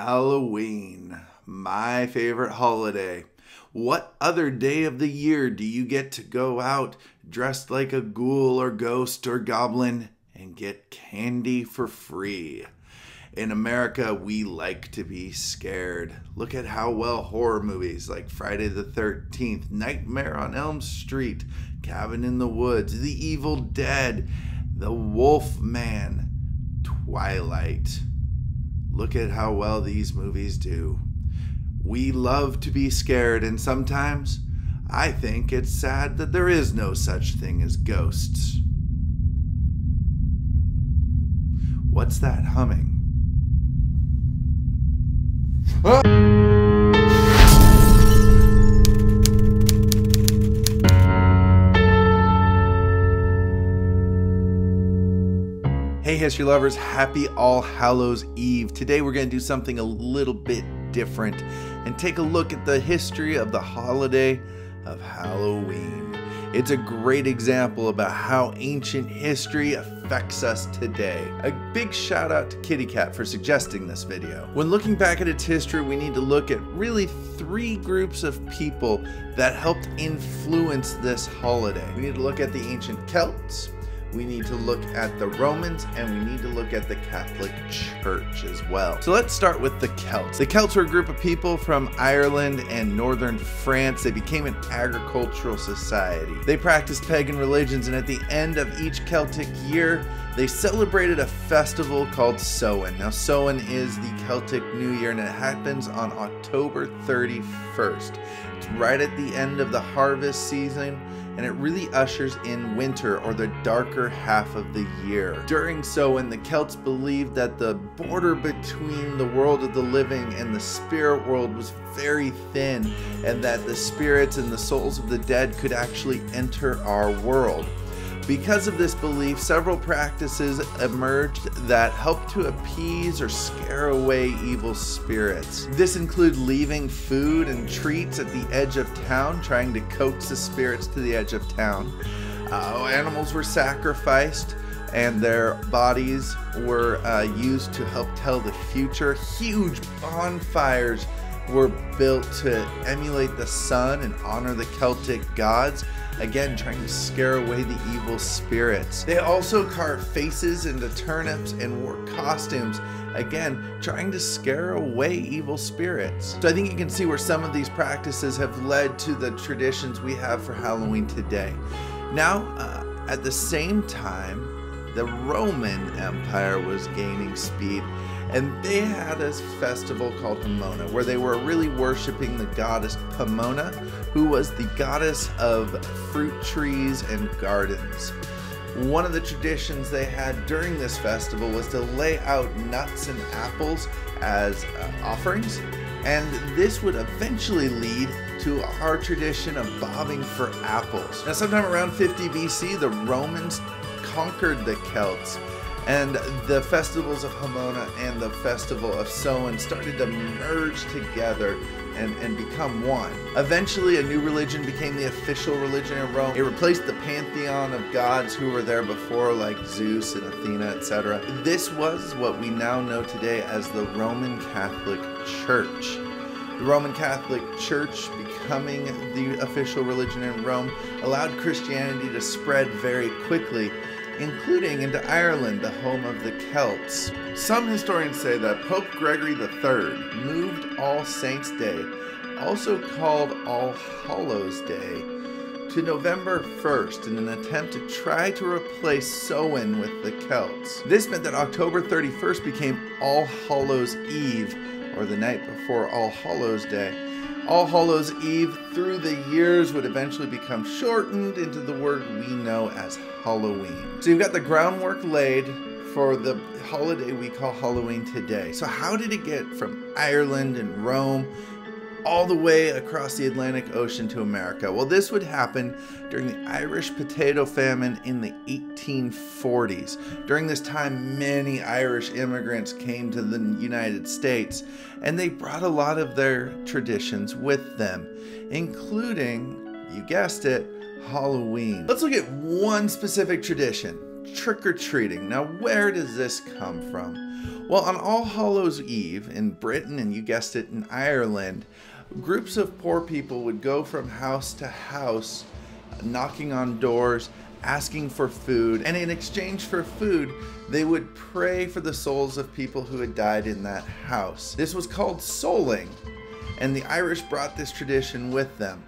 Halloween, my favorite holiday. What other day of the year do you get to go out dressed like a ghoul or ghost or goblin and get candy for free? In America, we like to be scared. Look at how well horror movies like Friday the 13th, Nightmare on Elm Street, Cabin in the Woods, The Evil Dead, The Wolf Man, Twilight. Look at how well these movies do. We love to be scared, and sometimes I think it's sad that there is no such thing as ghosts. What's that humming? Hey, history lovers, happy All Hallows Eve. Today we're going to do something a little bit different and take a look at the history of the holiday of Halloween. It's a great example about how ancient history affects us today. A big shout out to Kitty Cat for suggesting this video. When looking back at its history, we need to look at really three groups of people that helped influence this holiday. We need to look at the ancient Celts, we need to look at the Romans, and we need to look at the Catholic Church as well. So let's start with the Celts. The Celts were a group of people from Ireland and northern France. They became an agricultural society. They practiced pagan religions, and at the end of each Celtic year, they celebrated a festival called Samhain. Now, Samhain is the Celtic New Year, and it happens on October 31st. It's right at the end of the harvest season and it really ushers in winter or the darker half of the year. During Samhain, the Celts believed that the border between the world of the living and the spirit world was very thin, and that the spirits and the souls of the dead could actually enter our world. Because of this belief, several practices emerged that help to appease or scare away evil spirits. This include leaving food and treats at the edge of town, trying to coax the spirits to the edge of town. Uh, animals were sacrificed and their bodies were uh, used to help tell the future. Huge bonfires were built to emulate the sun and honor the Celtic gods again trying to scare away the evil spirits. They also carved faces into turnips and wore costumes, again trying to scare away evil spirits. So I think you can see where some of these practices have led to the traditions we have for Halloween today. Now, uh, at the same time, the Roman Empire was gaining speed and they had a festival called Pomona where they were really worshiping the goddess Pomona, who was the goddess of fruit trees and gardens. One of the traditions they had during this festival was to lay out nuts and apples as uh, offerings, and this would eventually lead to our tradition of bobbing for apples. Now, sometime around 50 BC, the Romans conquered the Celts and the festivals of Pomona and the festival of Samhain started to merge together and, and become one. Eventually, a new religion became the official religion in Rome. It replaced the pantheon of gods who were there before, like Zeus and Athena, etc. This was what we now know today as the Roman Catholic Church. The Roman Catholic Church becoming the official religion in Rome allowed Christianity to spread very quickly including into Ireland, the home of the Celts. Some historians say that Pope Gregory III moved All Saints' Day, also called All Hallows' Day, to November 1st in an attempt to try to replace Samhain with the Celts. This meant that October 31st became All Hallows Eve, or the night before All Hallows Day. All Hallows Eve through the years would eventually become shortened into the word we know as Halloween. So you've got the groundwork laid for the holiday we call Halloween today. So, how did it get from Ireland and Rome all the way across the Atlantic Ocean to America? Well, this would happen during the Irish potato famine in the 1840s. During this time, many Irish immigrants came to the United States and they brought a lot of their traditions with them, including, you guessed it, Halloween. Let's look at one specific tradition trick or treating. Now, where does this come from? Well, on All Hallows Eve in Britain, and you guessed it, in Ireland, groups of poor people would go from house to house, knocking on doors, asking for food, and in exchange for food, they would pray for the souls of people who had died in that house. This was called souling, and the Irish brought this tradition with them.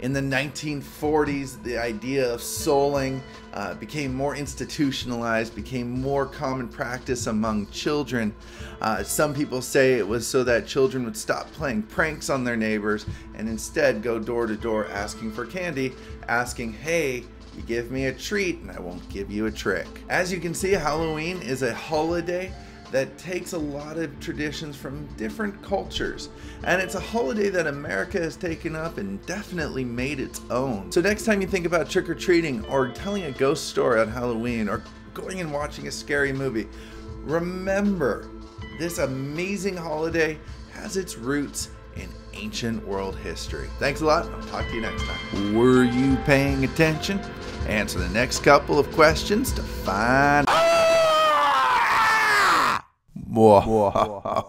In the 1940s, the idea of souling uh, became more institutionalized, became more common practice among children. Uh, some people say it was so that children would stop playing pranks on their neighbors and instead go door to door asking for candy, asking, hey, you give me a treat and I won't give you a trick. As you can see, Halloween is a holiday that takes a lot of traditions from different cultures. And it's a holiday that America has taken up and definitely made its own. So next time you think about trick or treating or telling a ghost story on Halloween or going and watching a scary movie, remember this amazing holiday has its roots in ancient world history. Thanks a lot. I'll talk to you next time. Were you paying attention? Answer the next couple of questions to find. 哇！